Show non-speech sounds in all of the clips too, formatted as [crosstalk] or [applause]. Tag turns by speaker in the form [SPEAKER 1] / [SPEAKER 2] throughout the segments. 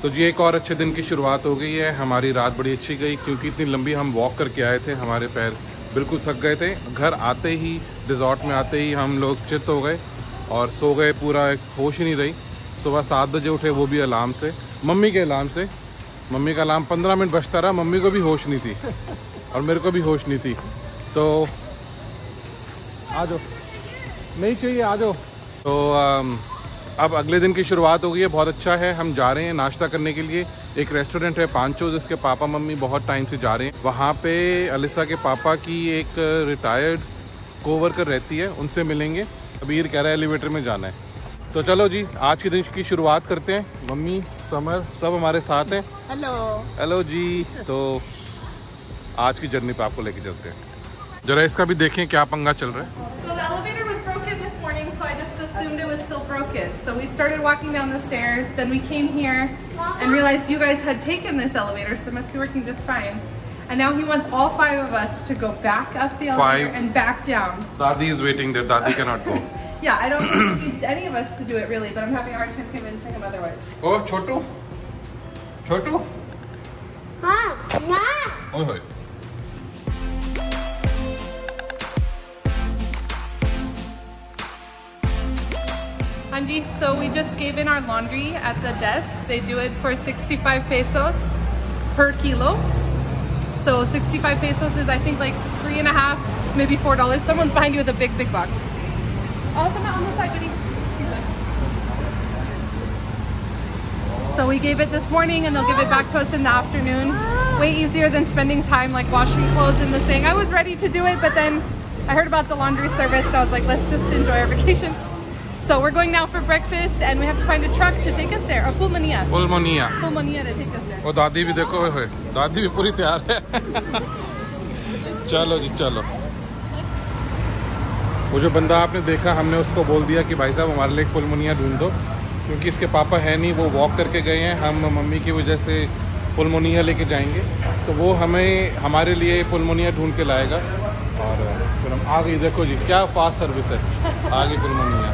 [SPEAKER 1] तो जी एक और अच्छे दिन की शुरुआत हो गई है। हमारी रात बड़ी अच्छी गई क्योंकि इतनी लंबी हम वॉक करके आए थे। हमारे पैर बिल्कुल थक गए थे। घर आते ही रिजॉर्ट में आते ही हम लोग चित हो गए और सो गए। पूरा होश ही नहीं रही। सुबह सात बजे उठे वो भी अलार्म से। मम्मी के अलार्म से। मम्मी का अलार्म पंद्रह मिनट बजता रहा। मम्मी को भी होश नहीं थी और मेरे को भी होश नहीं थी। तो आ जाओ। नहीं चाहिए आ जाओ। तो अम, अब अगले दिन की शुरुआत हो गई है बहुत अच्छा है। हम जा रहे हैं नाश्ता करने के लिए। एक रेस्टोरेंट है पांचो जिसके पापा मम्मी बहुत टाइम से जा रहे हैं। वहाँ पे अलिसा के पापा की एक रिटायर्ड कोवर्कर रहती है उनसे मिलेंगे। अबीर कह रहा है एलिवेटर में जाना है। तो चलो जी आज के दिन की शुरुआत करते हैं। मम्मी समर सब हमारे साथ हैं।
[SPEAKER 2] हेलो
[SPEAKER 1] हेलो जी तो आज की जर्नी पे आपको लेके चलते हैं। जरा इसका भी देखें क्या पंगा चल रहा है।
[SPEAKER 2] So just assumed it was still broken. So we started walking down the stairs, then we came here and realized you guys had taken this elevator, so it must be working just fine. And now he wants all five of us to go back up the elevator
[SPEAKER 1] five.
[SPEAKER 2] and back down.
[SPEAKER 1] Dadi is waiting there, Dadi [laughs] cannot go.
[SPEAKER 2] yeah, I don't need any of us to do it really, but I'm having a hard time convincing him otherwise.
[SPEAKER 1] Oh, Chotu? Chotu? Mom, Mom!
[SPEAKER 2] Oh, Anji, so we just gave in our laundry at the desk. They do it for 65 pesos per kilo. So 65 pesos is I think like three and a half, maybe four dollars. Someone's behind you with a big, big box. Oh, someone on the side, buddy. So we gave it this morning and they'll give it back to us in the afternoon. Way easier than spending time like washing clothes in the sink. I was ready to do it, but then I heard about the laundry service. So I was like, let's just enjoy our vacation. So we're going now for breakfast and we have to find a truck to take us there. A pulmonia.
[SPEAKER 1] पुलमोनिया
[SPEAKER 2] Pulmonia to take us there.
[SPEAKER 1] ओ दादी भी देखो होए। दादी भी पूरी तैयार है। चलो जी चलो। वो जो बंदा आपने देखा हमने उसको बोल दिया कि भाई साहब हमारे लिए पुलमोनिया ढूंढ दो क्योंकि इसके पापा है नहीं वो वॉक करके गए हैं। हम मम्मी की वजह से पुलमोनिया लेके जाएँगे। तो वो हमें हमारे लिए पुलमोनिया ढूंढ के लाएगा। और फिर हम आ गई देखो जी क्या फास्ट सर्विस है। आ गई पुलमोनिया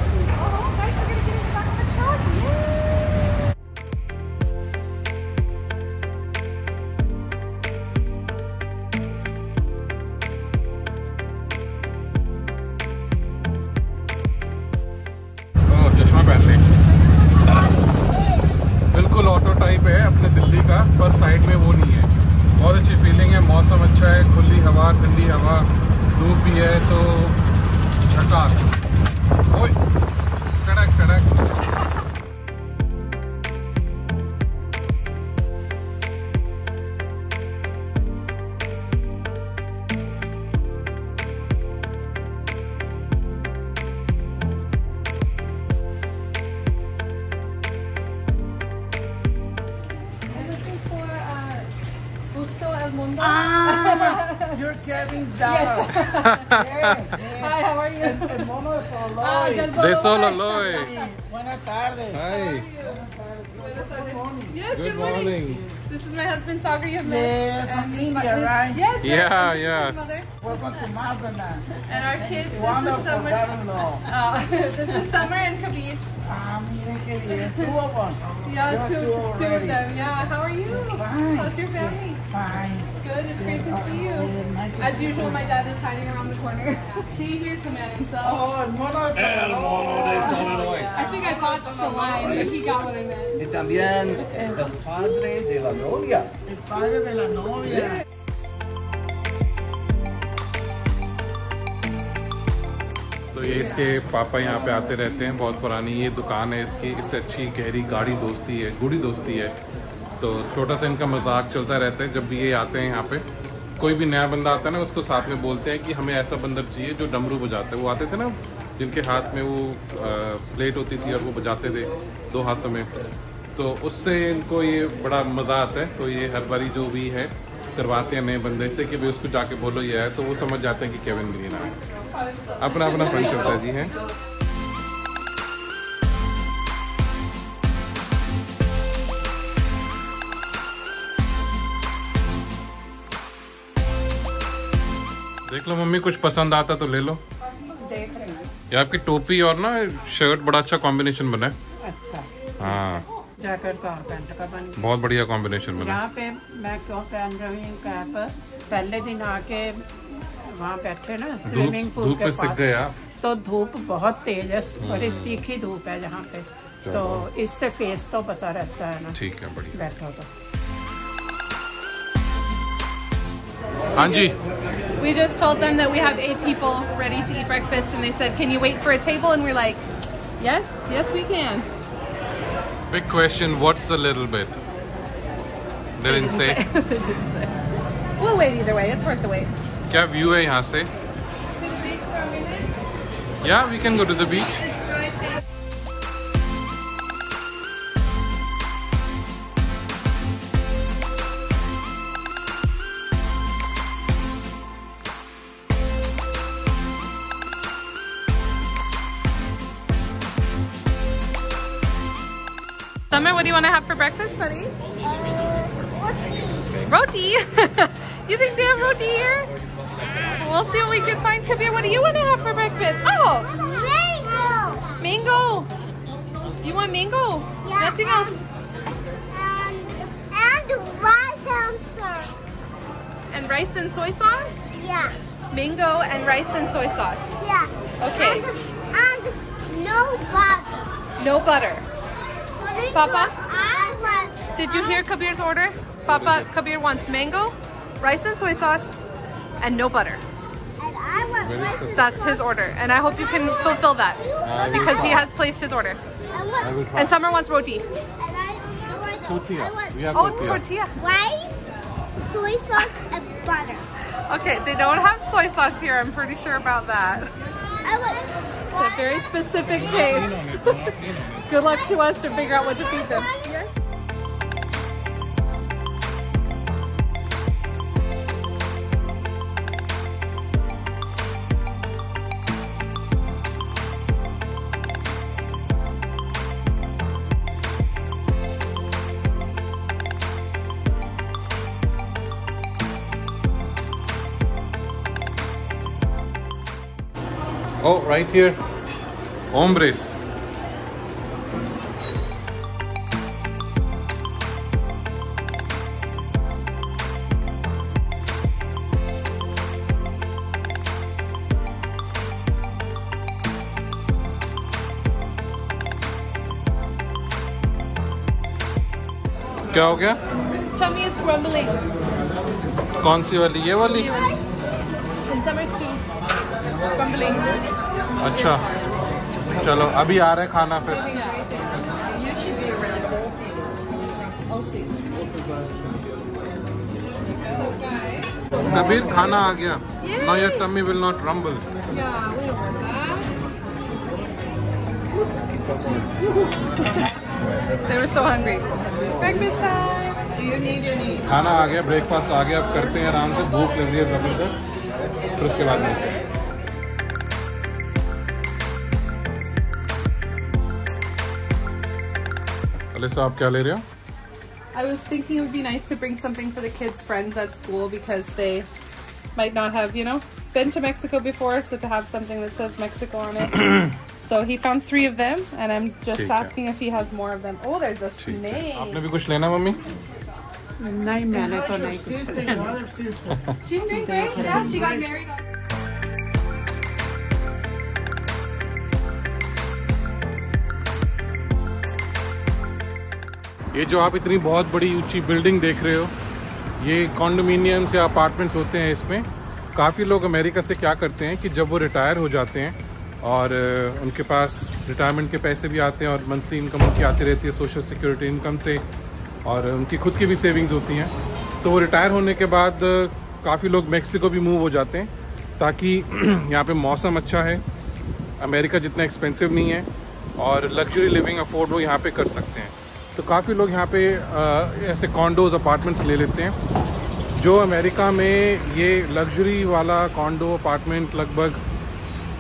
[SPEAKER 2] Gusto Mundo.
[SPEAKER 3] Ah, [laughs] you're Kevin's daughter. Yeah, yeah.
[SPEAKER 2] Hi, how are you?
[SPEAKER 3] El mono de
[SPEAKER 2] Ah,
[SPEAKER 3] Soloy.
[SPEAKER 2] del
[SPEAKER 1] de solo
[SPEAKER 2] Boloy.
[SPEAKER 1] loy
[SPEAKER 3] Sí, Buenas tardes.
[SPEAKER 1] Hi
[SPEAKER 2] Yes,
[SPEAKER 1] good morning
[SPEAKER 2] This is my husband Sagar. You have met.
[SPEAKER 3] Yes, from
[SPEAKER 2] And
[SPEAKER 3] India,
[SPEAKER 2] his-
[SPEAKER 3] right?
[SPEAKER 2] Yes.
[SPEAKER 1] Yeah,
[SPEAKER 2] yes,
[SPEAKER 1] yeah.
[SPEAKER 2] his mother.
[SPEAKER 3] Welcome to Mazana.
[SPEAKER 2] And our kids. This is
[SPEAKER 3] Wonderful
[SPEAKER 2] Summer.
[SPEAKER 3] daughter-in-law.
[SPEAKER 2] Uh, this is Summer and Kabir.
[SPEAKER 3] Ah, miren qué bien. Two of them.
[SPEAKER 2] Yeah,
[SPEAKER 3] You have
[SPEAKER 2] two,
[SPEAKER 3] two
[SPEAKER 2] two of them. Yeah. How are you?
[SPEAKER 3] Fine.
[SPEAKER 2] How's your family?
[SPEAKER 3] Fine.
[SPEAKER 2] Good. It's great to see you.
[SPEAKER 3] Nice
[SPEAKER 2] As usual,
[SPEAKER 3] you.
[SPEAKER 2] my dad is hiding around the corner. See, here's the man himself.
[SPEAKER 3] Oh.
[SPEAKER 2] I think I botched the line, but he got what I meant.
[SPEAKER 4] Y también el padre de la novia.
[SPEAKER 3] El padre de la novia.
[SPEAKER 1] तो ये इसके पापा यहाँ पे आते रहते हैं बहुत पुरानी ये दुकान है इसकी इससे अच्छी गहरी गाढ़ी दोस्ती है गूढ़ी दोस्ती है तो छोटा सा इनका मज़ाक चलता रहता है जब भी ये आते हैं यहाँ पे। कोई भी नया बंदा आता है ना, उसको साथ में बोलते हैं कि हमें ऐसा बंदर चाहिए जो डमरू बजाते है। वो आते थे ना, जिनके हाथ में वो प्लेट होती थी और वो बजाते थे दो हाथों में। तो उससे इनको ये बड़ा मज़ा आता है। तो ये हर बारी जो भी है, करवाते हैं नए बंदे से कि भाई उसको जाके बोलो ये है। तो वो समझ जाते हैं कि केविन मिलीना है। अपना अपना फन चलता जी है। देख लो मम्मी कुछ पसंद आता तो ले लो।
[SPEAKER 3] देख रहे हैं
[SPEAKER 1] ये आपकी टोपी और ना शर्ट बड़ा अच्छा कॉम्बिनेशन बना है।
[SPEAKER 3] अच्छा।
[SPEAKER 1] हाँ।
[SPEAKER 5] जैकेट का और पैंट का बन
[SPEAKER 1] बहुत बढ़िया कॉम्बिनेशन बना
[SPEAKER 5] यहाँ पे मैं क्यों पहन रही हूँ कैप पहले दिन आके वहाँ बैठे ना स्विमिंग पूल के पास।
[SPEAKER 1] गए
[SPEAKER 5] तो धूप बहुत तेज है बड़ी तीखी धूप है यहाँ पे। तो इससे फेस तो बचा रहता है ना।
[SPEAKER 1] ठीक है बढ़िया।
[SPEAKER 5] बैठो तो।
[SPEAKER 1] हाँ जी
[SPEAKER 2] We just told them that we have eight people ready to eat breakfast, and they said, "Can you wait for a table?" And we're like, "Yes, yes, we can."
[SPEAKER 1] Big question, what's a little bit? They didn't say. [laughs]
[SPEAKER 2] We'll wait either way. It's worth the wait.
[SPEAKER 1] क्या view है यहाँ से?
[SPEAKER 2] To the beach for a minute.
[SPEAKER 1] Yeah, we can go to the beach.
[SPEAKER 2] Summer, what do you want to have for breakfast, buddy? Uh, roti. Roti? [laughs] you think they have roti here? We'll see what we can find. Kabir, what do you want to have for breakfast? Oh, mango. Mango! You want mango?
[SPEAKER 6] Yeah,
[SPEAKER 2] Nothing else.
[SPEAKER 6] And, and rice answer.
[SPEAKER 2] And rice and soy sauce?
[SPEAKER 6] Yeah,
[SPEAKER 2] Mango and rice and soy sauce.
[SPEAKER 6] yeah.
[SPEAKER 2] Okay.
[SPEAKER 6] And, and no butter.
[SPEAKER 2] No butter. Papa?
[SPEAKER 6] I want.
[SPEAKER 2] Did you hear Kabir's order? Papa, Kabir wants mango, rice and soy sauce, and no butter.
[SPEAKER 6] And I want rice and
[SPEAKER 2] That's his order. And I hope you can fulfill that uh, because he has placed his order. And Summer wants roti.
[SPEAKER 6] and I, I want,
[SPEAKER 1] Tortilla. We have
[SPEAKER 2] Oh,
[SPEAKER 1] tortilla.
[SPEAKER 2] tortilla.
[SPEAKER 6] rice, soy sauce, and butter.
[SPEAKER 2] Okay, they don't have soy sauce here. I'm pretty sure about that. Very specific taste. [laughs] Good luck to us to figure out what to feed them.
[SPEAKER 1] Oh, right here. Hombres. क्या हो गया
[SPEAKER 2] Tummy is grumbling.
[SPEAKER 1] कौन सी वाली ये वाली
[SPEAKER 2] And Summer's too.
[SPEAKER 1] अच्छा। चलो अभी आ रहे हैं खाना फिर। नबीर खाना आ गया। No your tummy will not rumble खाना आ गया ब्रेकफास्ट आ गया। अब करते हैं आराम से। भूख लग रही है ज़बरदस्त। फिर उसके बाद मिलते अलिसा आप क्या ले रहे हो
[SPEAKER 2] I was thinking it would be nice to bring something for the kids' friends at school because they might not have, you know, been to Mexico before, so to have something that says Mexico on it. [clears throat] so he found three of them, and I'm just
[SPEAKER 1] ठीक है।
[SPEAKER 2] asking if he has more of them. Oh, there's a
[SPEAKER 1] ठीक है
[SPEAKER 2] snake.
[SPEAKER 1] आपने भी कुछ लेना mummy
[SPEAKER 5] नहीं मैंने तो नहीं कुछ
[SPEAKER 3] Sister, your other sister.
[SPEAKER 2] She's doing great. Yeah, she got married. On-
[SPEAKER 1] ये जो आप इतनी बहुत बड़ी ऊँची बिल्डिंग देख रहे हो, ये कॉन्डोमिनियम्स या अपार्टमेंट्स होते हैं इसमें। काफ़ी लोग अमेरिका से क्या करते हैं कि जब वो रिटायर हो जाते हैं और उनके पास रिटायरमेंट के पैसे भी आते हैं और मंथली इनकम उनकी आती रहती है सोशल सिक्योरिटी इनकम से, और उनकी खुद की भी सेविंग्स होती हैं। तो वो रिटायर होने के बाद काफ़ी लोग मैक्सिको भी मूव हो जाते हैं ताकि [clears throat] यहाँ पे मौसम अच्छा है, अमेरिका जितना एक्सपेंसिव नहीं है, और लग्जरी लिविंग अफोर्ड वो यहाँ पे कर सकते हैं। तो काफ़ी लोग यहाँ पे ऐसे कॉन्डोज अपार्टमेंट्स ले लेते हैं। जो अमेरिका में ये लग्जरी वाला कॉन्डो अपार्टमेंट लगभग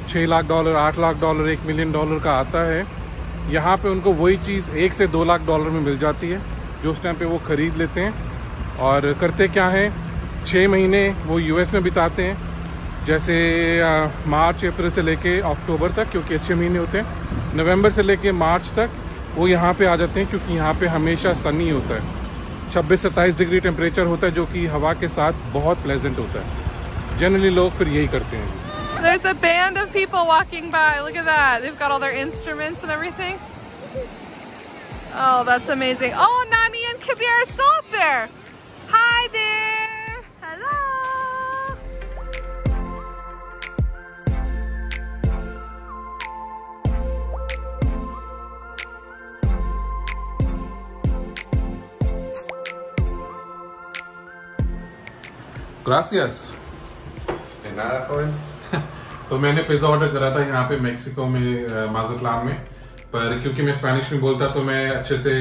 [SPEAKER 1] छः लाख डॉलर आठ लाख डॉलर एक मिलियन डॉलर का आता है, यहाँ पे उनको वही चीज़ एक से दो लाख डॉलर में मिल जाती है, जो उस टाइम पे वो ख़रीद लेते हैं। और करते क्या हैं? छः महीने वो यूएस में बिताते हैं, जैसे मार्च, अप्रैल से लेके अक्टूबर तक, क्योंकि अच्छे महीने होते हैं। नवंबर से लेके मार्च तक वो यहाँ पे आ जाते हैं क्योंकि यहाँ पे हमेशा सनी होता है 26 सत्ताईस डिग्री टेम्परेचर होता है जो कि हवा के साथ बहुत प्लेजेंट होता है जनरली लोग फिर यही करते हैं
[SPEAKER 2] There's a band of people walking by. Look at that. They've got all their instruments and everything. Oh, that's amazing. Oh, Nani and Kabir are still up there.
[SPEAKER 1] ग्रासियस
[SPEAKER 4] De nada, joven. [laughs]
[SPEAKER 1] तो मैंने pizza order करा था यहाँ पे Mexico में माजतलान में पर क्योंकि मैं स्पेनिश नहीं बोलता तो मैं अच्छे से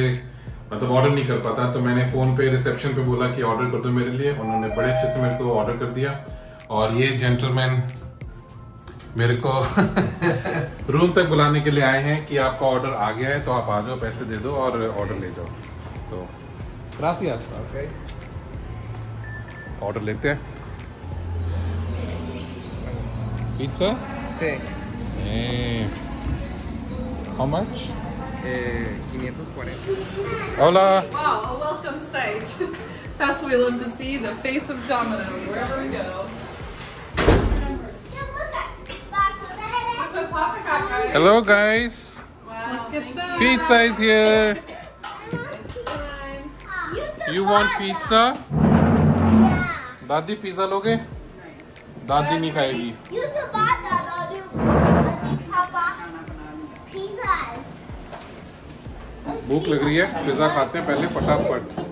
[SPEAKER 1] मतलब ऑर्डर नहीं कर पाता। तो मैंने फ़ोन पे रिसेप्शन पे बोला कि ऑर्डर कर दो मेरे लिए। उन्होंने बड़े अच्छे से मेरे को ऑर्डर कर दिया। और ये जेंटलमैन मेरे को [laughs] रूम तक बुलाने के लिए आए हैं कि आपका ऑर्डर आ गया है तो आप आ जाओ पैसे दे दो और ऑर्डर ले जाओ। तो ग्रासियस
[SPEAKER 4] Okay.
[SPEAKER 1] ऑर्डर लेते हैं pizza
[SPEAKER 4] Sí.
[SPEAKER 1] How much?
[SPEAKER 4] Eh, 540.
[SPEAKER 1] Hola.
[SPEAKER 2] Wow, a welcome sight. [laughs] That's what we love to see, the face of Domino's wherever we go.
[SPEAKER 6] Yeah, look at that.
[SPEAKER 2] Look what Papa got, guys.
[SPEAKER 1] Hello guys.
[SPEAKER 2] Look at that.
[SPEAKER 1] Pizza is here.
[SPEAKER 6] You,
[SPEAKER 1] You want pizza? दादी pizza लोगे? दादी नहीं खाएगी।
[SPEAKER 6] Pizzas.
[SPEAKER 1] भूख लग रही है pizza खाते हैं पहले फटाफट।